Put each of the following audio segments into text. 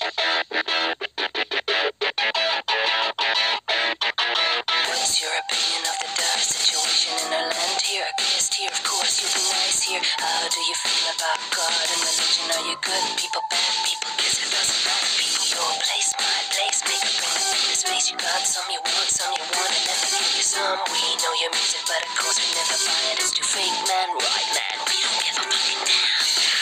What is your opinion of the dire situation in our land here? A guest here, of course, you'll be nice here. How do you feel about God and religion? Are you good people, bad people? Guess it doesn't matter. People, your place, my place. Make a bring in this race. You got some you want, some you want, and never give you some. We know your music, but of course we never buy it. It's too fake, man, right, man? We don't give a fuck damn.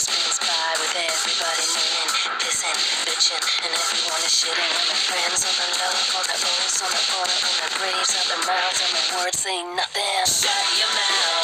The spins by with everybody moaning, pissing, bitching, and everyone is shitting on their friends, on the love, on their oaths, on the honor, on their graves, on their mouths, on their words saying nothing. Shut your mouth.